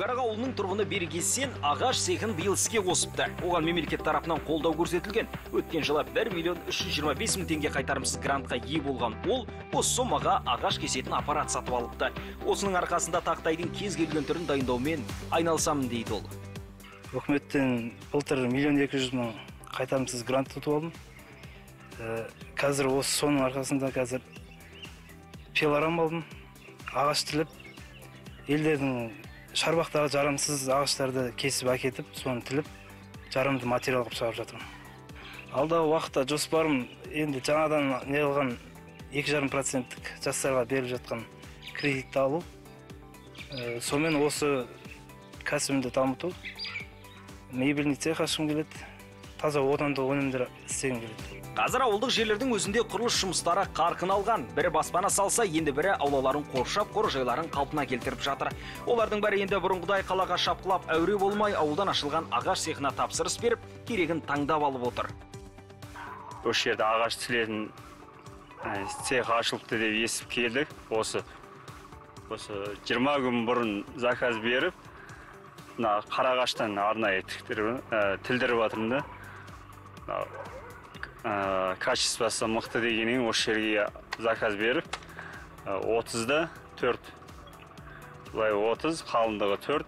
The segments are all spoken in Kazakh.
көкарық ауылының тұрғыны берік есен ағаш цехін биыл іске қосыпты. Оған мемлекет тарапынан қолдау көрсетілген. Өткен жылы 1 миллион 325 мың теңге қайтарымсыз грантқа ие болған ол осы сомаға ағаш кесетін аппарат сатып алыпты. Осының арқасында тақтайдың кез келген түрін дайындаумен айналысамын дейді ол. Үкіметтен былтыр миллион екі жүз мың қайтарымсыз грант ұтып алдым. Ә, қазір осы соның арқасында қазір пилорам алдым. Ағаш тіліп елдердің шарбақтағы жарамсыз ағаштарды кесіп әкетіп соны тіліп жарамды материал қылып шығарып жатырмын. Алдағы уақытта жоспарым енді жаңадан не қылған екі жарым проценттік жастарға беріліп жатқан кредитті алу Ә, сонымен осы кәсібімді дамыту мебельный цех ашқым келеді. Таза отандық өнімдер істегім келеді. Қазір ауылдық жерлердің өзінде құрылыс жұмыстары қарқын алған. Бірі баспана салса енді бірі аулаларын қоршап қоржайларын қалпына келтіріп жатыр. Олардың бәрі енді бұрынғыдай қалаға шапқылап әуре болмай ауылдан ашылған ағаш цехына тапсырыс беріп керегін таңдап алып отыр. Осы жерде ағаш тілетін ә, цех ашылыпты деп естіп келдік. Осы осы 20 күн бұрын заказ беріп мына қарағаштан арнайы тіктіріп ә, тілдіріп жатырмын да. Качествосы мықты дегеннен осы жерге заказ беріп ә, 30-да 4 былай 30 қалыңдығы 4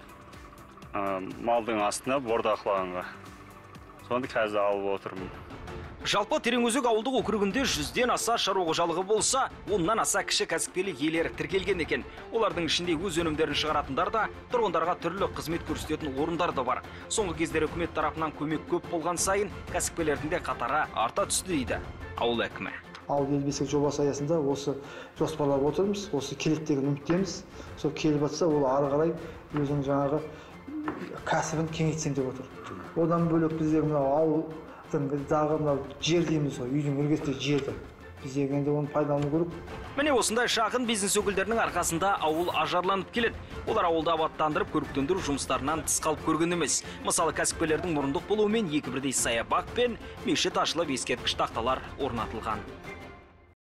ә, малдың астына бордақылағанға. Соны қазір алып отырмын. Жалпы тереңөзек ауылдық округінде жүзден аса шаруа қожалығы болса оннан аса кіші кәсіпкерлік иелері тіркелген екен. Олардың ішінде өз өнімдерін шығаратындар да тұрғындарға түрлі қызмет көрсететін орындар да бар. Соңғы кездері үкімет тарапынан көмек көп болған сайын кәсіпкерлердің де қатары арта түсті дейді ауыл әкімі. Ауыл ел бесік жобасы аясында осы жоспарлап отырмыз осы келеді деген үміттеміз. Сол келіп жатса ол ары қарай өзінің жаңағы кәсібін кеңейтсем деп отыр. Одан бөлек бізде мынау дағы мынау жер дейміз ғой үйдің іргесіндегі жерді. Бізде енді оны пайдалану керек. Міне осындай шағын бизнес өкілдерінің арқасында ауыл ажарланып келеді. Олар ауылды абаттандырып көріктендіру жұмыстарынан тыс қалып көрген емес. Мысалы кәсіпкерлердің мұрындық болуымен екі бірдей саябақ пен мешіт ашылып ескерткіш тақталар орнатылған.